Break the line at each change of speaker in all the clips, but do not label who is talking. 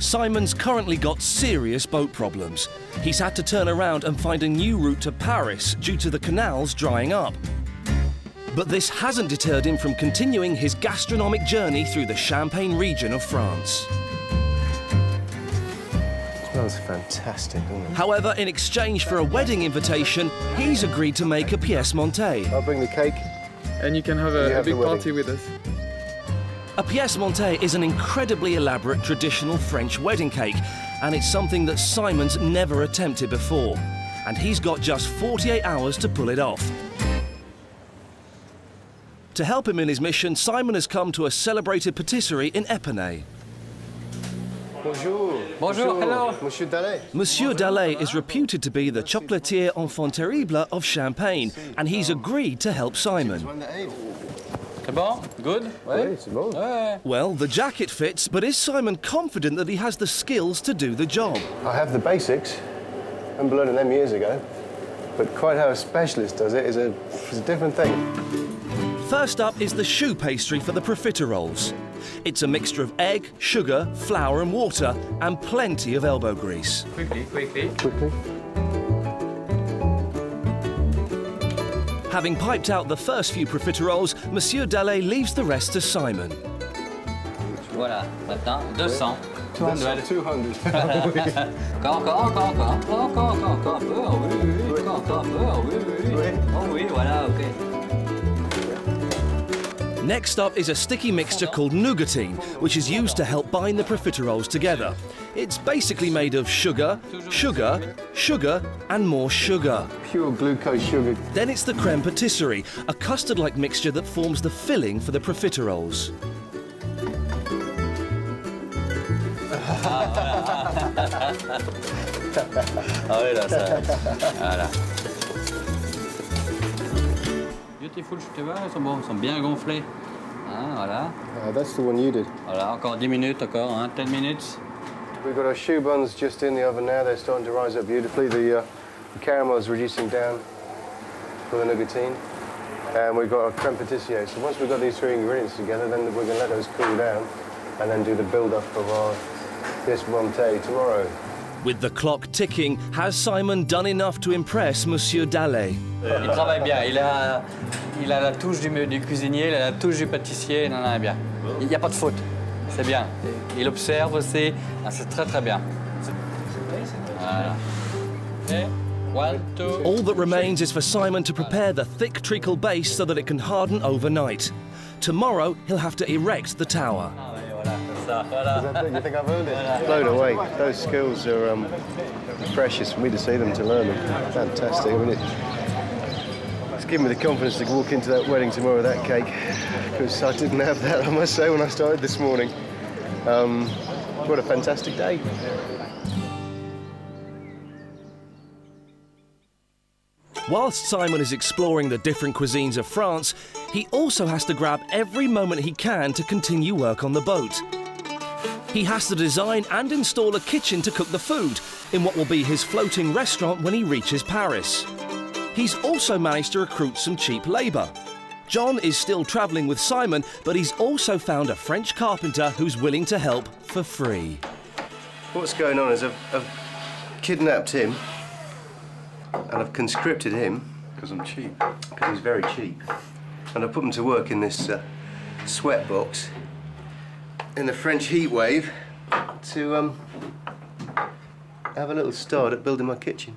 Simon's currently got serious boat problems. He's had to turn around and find a new route to Paris due to the canals drying up. But this hasn't deterred him from continuing his gastronomic journey through the Champagne region of France.
Smells fantastic, doesn't it?
However, in exchange for a wedding invitation, he's agreed to make a pièce montée.
I'll bring the cake.
And you can have a,
You
a big party with us.
A pièce montée is an incredibly elaborate traditional French wedding cake, and it's something that Simon's never attempted before. And he's got just 48 hours to pull it off. To help him in his mission, Simon has come to a celebrated patisserie in Epernay.
Bonjour.
Bonjour, hello.
Monsieur Dallet.
Monsieur Dallet is reputed to be the chocolatier enfant terrible of Champagne, and he's agreed to help Simon.
C'est bon? Good?
Oui, c'est bon.
Ouais.
Well, the jacket fits, but is Simon confident that he has the skills to do the job?
I have the basics. I remember learning them years ago. But quite how a specialist does it is a, is a different thing.
First up is the choux pastry for the profiteroles. It's a mixture of egg, sugar, flour and water, and plenty of elbow grease.
Quickly, quickly.
Quickly.
Having piped out the first few profiteroles, Monsieur Dallet leaves the rest to Simon.
Voilà, maintenant, 200. 200.
200.
Encore, encore, encore, encore, encore, encore, encore, encore un peu, oh oui, oui, oui, encore, encore un peu, oh oui, oui, oui. Oh oui, voilà, ok.
Next up is a sticky mixture called nougatine, which is used to help bind the profiteroles together. It's basically made of sugar, sugar, sugar, and more sugar.
Pure glucose sugar.
Then it's the creme patisserie, a custard-like mixture that forms the filling for the profiteroles.
Oui, là, ça. Tu vois, ils sont bons, ils sont bien gonflés. Hein, voilà.
Uh, that's the one you did.
Voilà, encore 10 minutes, encore, hein, 10 minutes.
We've got our choux buns just in the oven now. They're starting to rise up beautifully. The, uh, the caramel is reducing down for the nougatine. And we've got our creme patissier. So once we've got these three ingredients together, then we're going to let those cool down and then do the build-up of our this monté tomorrow.
With the clock ticking, has Simon done enough to impress Monsieur Dallet?
Il travaille bien, il a, il a la touche du, du cuisinier, il a la touche du pâtissier, non, non, bien. Il n'y a pas de faute, c'est bien. Il observe aussi, Ah, c'est très très bien. Voilà. Et one, two.
All that remains is for Simon to prepare the thick treacle base so that it can harden overnight. Tomorrow, he'll have to erect the tower.
Ouais, voilà, c'est ça, voilà.
That's it. You think I've earned it? Blown away. Those skills are um, precious for me to see them, to learn them. Fantastic. I mean, it, it's given me the confidence to walk into that wedding tomorrow with that cake, because I didn't have that, I must say, when I started this morning. Um, what a fantastic day.
Whilst Simon is exploring the different cuisines of France, he also has to grab every moment he can to continue work on the boat. He has to design and install a kitchen to cook the food in what will be his floating restaurant when he reaches Paris. He's also managed to recruit some cheap labour. John is still travelling with Simon, but he's also found a French carpenter who's willing to help for free.
What's going on is I've, I've kidnapped him and I've conscripted him
Because I'm cheap.
because he's very cheap. And I put him to work in this uh, sweat box in the French heat wave to um, have a little start at building my kitchen.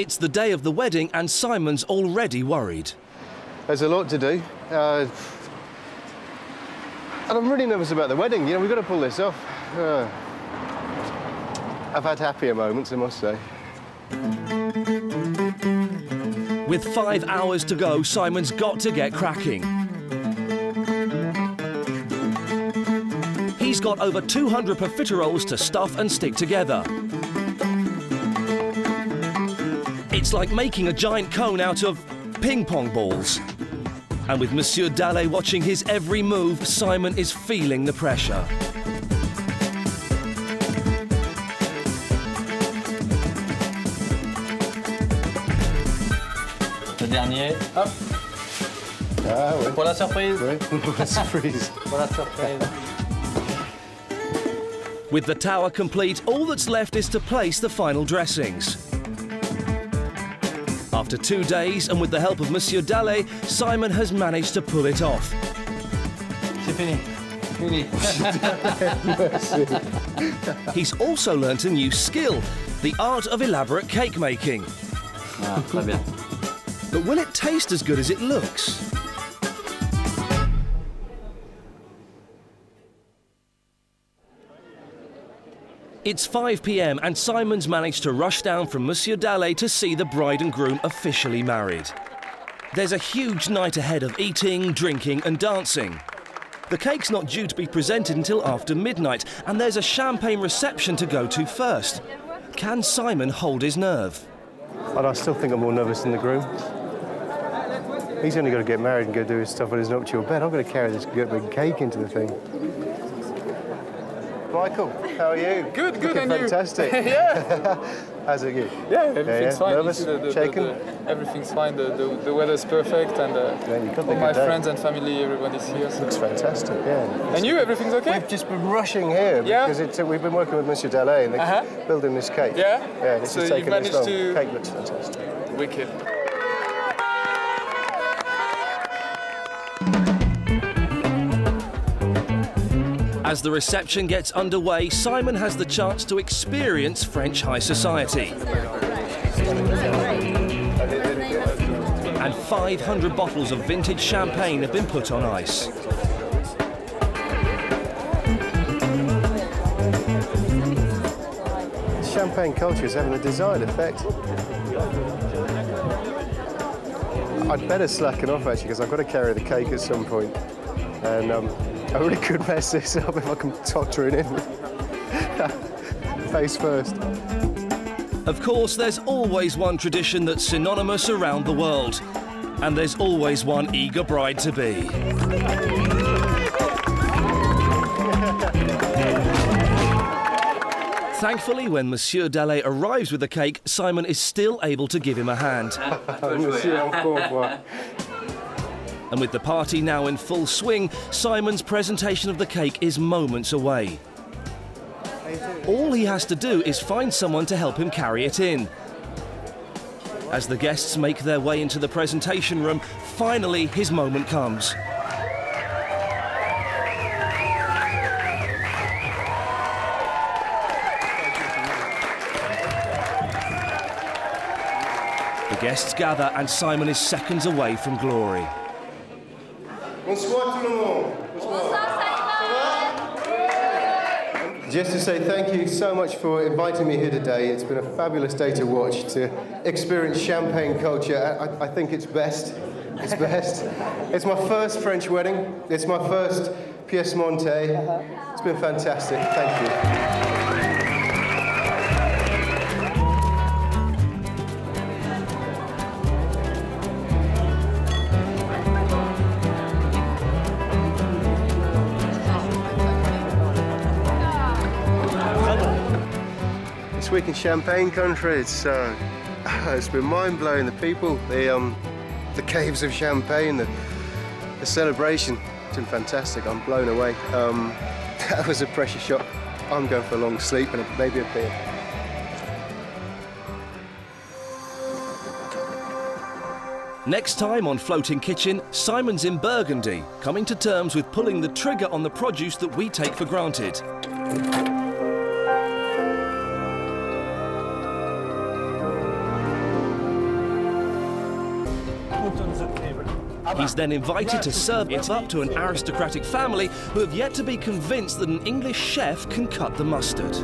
It's the day of the wedding, and Simon's already worried.
There's a lot to do. Uh, and I'm really nervous about the wedding. You know, we've got to pull this off. Uh, I've had happier moments, I must say.
With five hours to go, Simon's got to get cracking. He's got over 200 profiteroles to stuff and stick together. It's like making a giant cone out of ping pong balls. And with Monsieur Dallet watching his every move, Simon is feeling the pressure.
Le dernier, hop,
Ah oui.
pour la surprise.
Oui, surprise.
Pour la surprise.
With the tower complete, all that's left is to place the final dressings. After two days, and with the help of Monsieur Dallet, Simon has managed to pull it off.
C'est fini.
He's also learnt a new skill, the art of elaborate cake making.
Ah.
But will it taste as good as it looks? It's 5 pm and Simon's managed to rush down from Monsieur Dallet to see the bride and groom officially married. There's a huge night ahead of eating, drinking, and dancing. The cake's not due to be presented until after midnight, and there's a champagne reception to go to first. Can Simon hold his nerve?
And I still think I'm more nervous than the groom. He's only got to get married and go do his stuff in his nuptial bed. I've got to carry this big cake into the thing. Michael, how are you?
Good, good,
Looking
and you?
fantastic.
yeah,
How's it you?
yeah, everything's
yeah.
fine.
Nervous?
the- the-
Shaken?
the- everything's fine. The, the, the weather's perfect, and uh,
Yeah, you've got the
all my
day.
friends and family, everybody's here. So.
Looks fantastic, yeah.
And you, everything's okay?
We've just been rushing here
Yeah?
because it's, uh, we've been working with Monsieur Dallet and they're
Uh-huh.
building this cake.
Yeah?
Yeah, this
So
is
you
taking this
managed
long.
to-
Cake looks fantastic.
Wicked.
As the reception gets underway, Simon has the chance to experience French high society. And 500 bottles of vintage champagne have been put on ice.
Champagne culture is having a desired effect. I'd better slacken off actually because I've got to carry the cake at some point. And um, I really could mess this up if I come tottering in. Face first.
Of course, there's always one tradition that's synonymous around the world. And there's always one eager bride to be. Thankfully, when Monsieur Dallet arrives with the cake, Simon is still able to give him a hand. And with the party now in full swing, Simon's presentation of the cake is moments away. All he has to do is find someone to help him carry it in. As the guests make their way into the presentation room, finally his moment comes. The guests gather and Simon is seconds away from glory.
Bonsoir tout le monde. Just to say thank you so much for inviting me here today. It's been a fabulous day to watch, to experience champagne culture. I, I think it's best. It's best. It's my first French wedding. It's my first pièce montée. Uh-huh. It's been fantastic. Thank you. Week in Champagne country, it's uh, it's been mind blowing. The people, the um, the caves of Champagne, the, the celebration. It's been fantastic. I'm blown away. Um, that was a pressure shot. I'm going for a long sleep and maybe a beer.
Next time on Floating Kitchen, Simon's in Burgundy, coming to terms with pulling the trigger on the produce that we take for granted. He's then invited to serve it up to an aristocratic family who have yet to be convinced that an English chef can cut the mustard.